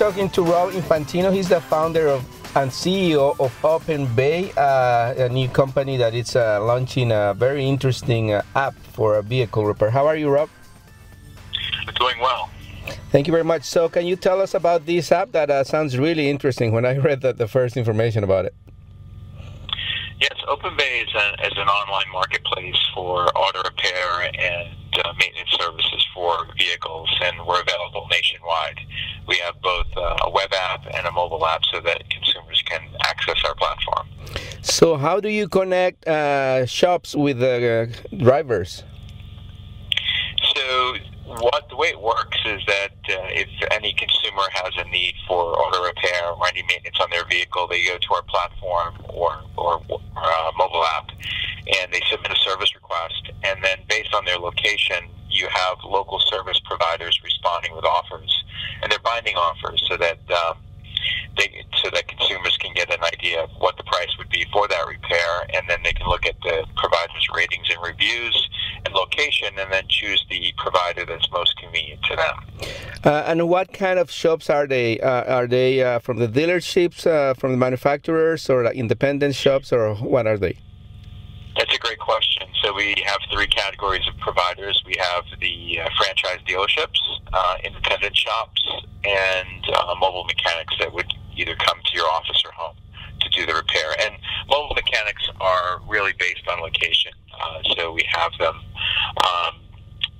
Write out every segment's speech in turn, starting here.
Talking to Rob Infantino. He's the founder of and CEO of Open Bay, uh, a new company that is uh, launching a very interesting uh, app for a vehicle repair. How are you, Rob? Doing well. Thank you very much. So, can you tell us about this app? That uh, sounds really interesting when I read the, the first information about it. Yes, OpenBay is, a, is an online marketplace for auto repair and uh, maintenance services for vehicles, and we're available nationwide. We have both uh, a web app and a mobile app so that consumers can access our platform. So, how do you connect uh, shops with the uh, drivers? So, what the way it works is that uh, if any consumer has a need for auto repair or any maintenance on their vehicle, they go to our platform or or, or uh, mobile app, and they submit a service request, and then their location, you have local service providers responding with offers, and they're binding offers so that. Um, they, so that consumers can get an idea of what the price would be for that repair, and then they can look at the provider's ratings and reviews and location, and then choose the provider that's most convenient to them. Uh, and what kind of shops are they? Uh, are they uh, from the dealerships, uh, from the manufacturers, or independent shops, or what are they? That's a great question. So we have three categories of providers. We have the uh, franchise dealerships, uh, independent shops, and uh, mobile mechanics that would either come to your office or home to do the repair. And mobile mechanics are really based on location. Uh, so we have them. Um,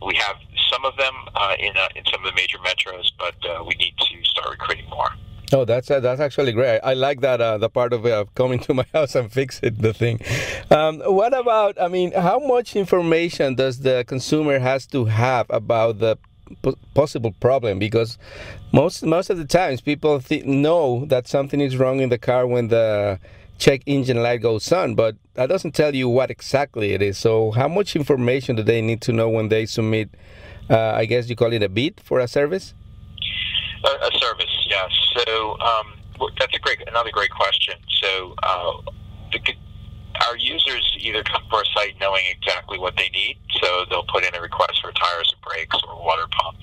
we have some of them uh, in uh, in some of the major metros, but we need to start recruiting more. Oh, that's uh, that's actually great. I, I like that uh, the part of uh, coming to my house and fix it. The thing. Um, what about? I mean, how much information does the consumer has to have about the possible problem? Because most most of the times people know that something is wrong in the car when the check engine light goes on, but that doesn't tell you what exactly it is. So, how much information do they need to know when they submit? Uh, I guess you call it a bid for a service. A yes. So um, that's a great, another great question. So uh, the, our users either come to our site knowing exactly what they need, so they'll put in a request for tires or brakes or water pump,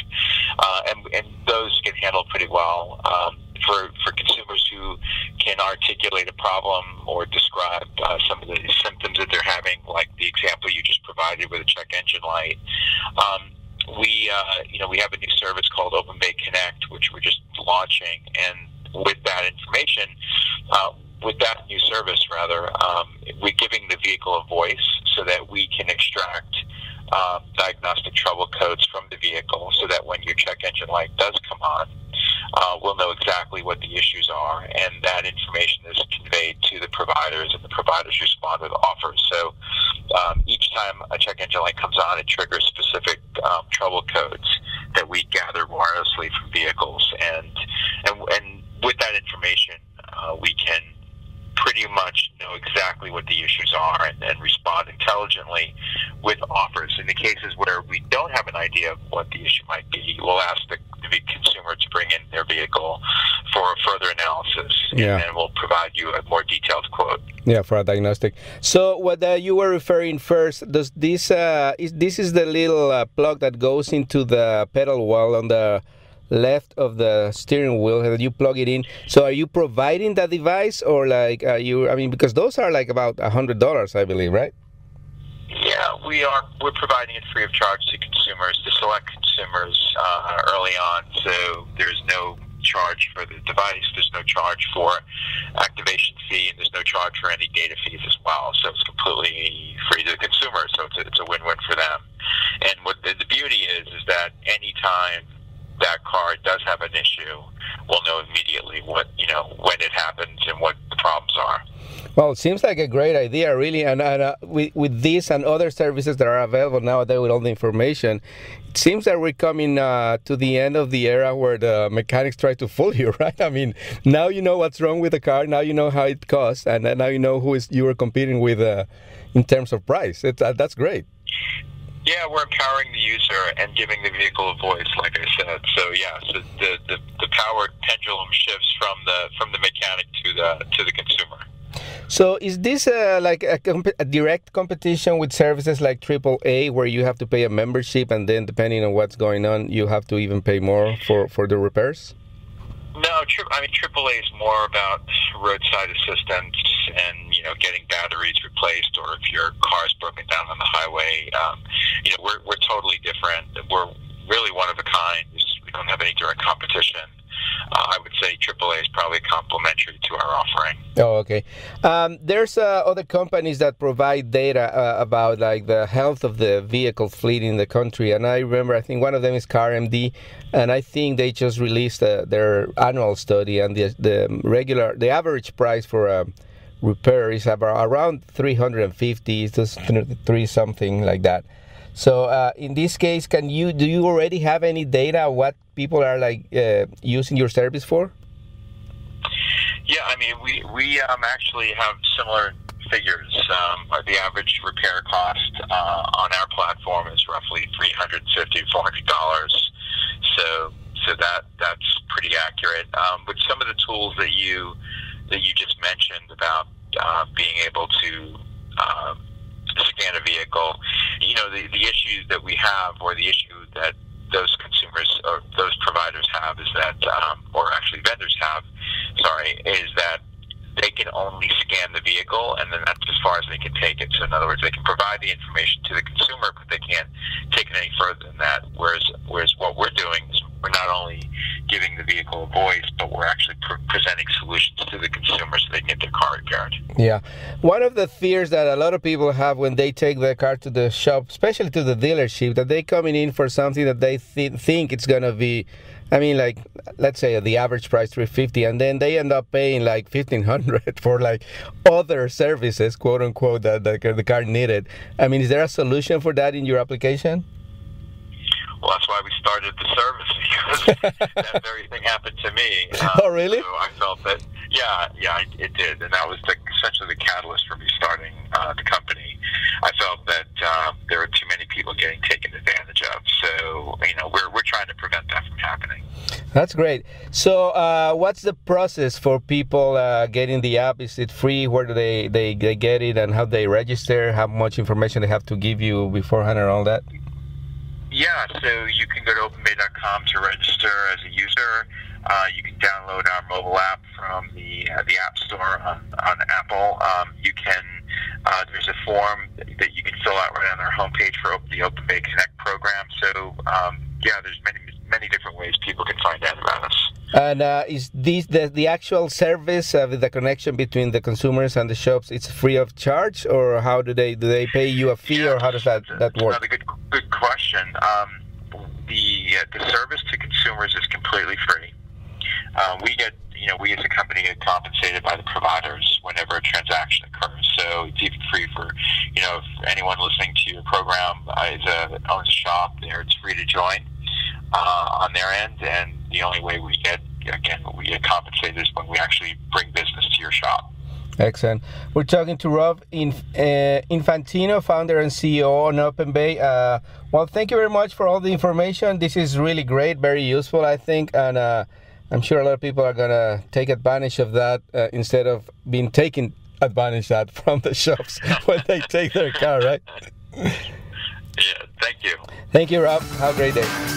uh, and, and those get handled pretty well. Um, for, for consumers who can articulate a problem or describe uh, some of the symptoms that they're having, like the example you just provided with a check engine light, um, we uh, you know we have a new service called Open Bay Connect, which we're just launching, and with that information, uh, with that new service rather, um, we're giving the vehicle a voice so that we can extract um, diagnostic trouble codes from the vehicle, so that when your check engine light does come on, uh, we'll know exactly what the issues are, and that information is conveyed to the providers, and the providers respond with offers. So um, each time a check engine light comes on, it triggers specific um, trouble codes that we gather wirelessly from vehicles, and and and with that information, uh, we can pretty much know exactly what the issues are and, and respond intelligently with offers. In the cases where we don't have an idea of what the issue might be, we'll ask the, the consumer to bring in their vehicle for a further analysis, yeah. and then we'll provide you a more detailed quote. Yeah, for a diagnostic. So, what uh, you were referring first, does this uh, is this is the little uh, plug that goes into the pedal wall on the left of the steering wheel and you plug it in. So are you providing that device or like are you i mean because those are like about a hundred dollars i believe right? Yeah we are we're providing it free of charge to consumers to select consumers uh, early on. So there's no charge for the device. There's no charge for activation fee charge for any data fees as well. So it's completely free to the consumer. So it's a, it's a win-win for them. And what the, the beauty is is that anytime that car does have an issue, we'll know immediately what you know when it happens and what the problems are. Well, it seems like a great idea, really. And, and uh, with, with this and other services that are available nowadays with all the information, it seems that we're coming uh, to the end of the era where the mechanics try to fool you, right? I mean, now you know what's wrong with the car, now you know how it costs, and now you know who is you are competing with uh, in terms of price. It's, uh, that's great. Yeah, we're empowering the user and giving the vehicle a voice, like I said. So yeah, so the, the, the power pendulum shifts from the from the mechanic to the to the consumer. So is this uh, like a, a, direct competition with services like AAA, where you have to pay a membership, and then depending on what's going on, you have to even pay more for for the repairs? No, tri- I mean AAA is more about roadside assistance and you know getting batteries replaced, or if your car's broken down on the highway. Um, you know, we're we're totally different. We're really one of a kind. We don't have any direct competition. Uh, I would say AAA is probably complementary to our offering. Oh, okay. Um, there's uh, other companies that provide data uh, about like the health of the vehicle fleet in the country, and I remember I think one of them is CarMD, and I think they just released their annual study, and the the regular the average price for a repair is about around 350 to three something like that. So uh, in this case, can you do you already have any data what people are like uh, using your service for? Yeah, I mean we we um, actually have similar figures. Um, the average repair cost uh, on our platform is roughly three hundred fifty, four hundred dollars. So so that that's pretty accurate. Um, with some of the tools that you that you just mentioned about uh, being able to um, scan a vehicle. You know, the, the issue that we have, or the issue that those consumers or those providers have, is that, um, or actually vendors have, sorry, is that they can only scan the vehicle, and then that's as far as they can take it. So, in other words, they can provide the information to the consumer, but they can't take it any further than that. Whereas, whereas what we're doing we're not only giving the vehicle a voice, but we're actually pre- presenting solutions to the consumer so they can get their car repaired. Yeah. One of the fears that a lot of people have when they take their car to the shop, especially to the dealership, that they're coming in for something that they th- think it's going to be I mean, like, let's say the average price 350 and then they end up paying like 1500 for like other services, quote unquote, that the, the car needed. I mean, is there a solution for that in your application? Well, that's why we started the service because that very thing happened to me. Um, oh, really? So I felt that, yeah, yeah, it did, and that was the, essentially the catalyst for me starting uh, the company. I felt that um, there were too many people getting taken advantage of, so you know we're we're trying to prevent that from happening. That's great. So, uh, what's the process for people uh, getting the app? Is it free? Where do they, they, they get it, and how they register? How much information they have to give you beforehand, and all that? Yeah, so you can go to openbay.com to register as a user. Uh, you can download our mobile app from the uh, the App Store on, on Apple. Um, you can uh, there's a form that you can fill out right on our homepage for the Open Bay Connect program. So um, yeah, there's many many different ways people can find out about us. And uh, is this the, the actual service of the connection between the consumers and the shops? It's free of charge, or how do they do they pay you a fee, yeah, or how does that that work? Another good good question. Um, the uh, the service to consumers is completely free. Uh, we get you know we as a company get compensated by the providers whenever a transaction occurs. So it's even free for you know if anyone listening to your program uh, is a owns a shop there, it's free to join uh, on their end, and the only way we get again we get compensated is when we actually bring business to your shop. Excellent. We're talking to Rob Inf- uh, Infantino, founder and CEO on Open Bay. Uh, well, thank you very much for all the information. This is really great, very useful, I think, and uh, I'm sure a lot of people are gonna take advantage of that uh, instead of being taken advantage of that from the shops when they take their car, right? yeah. Thank you. Thank you, Rob. Have a great day.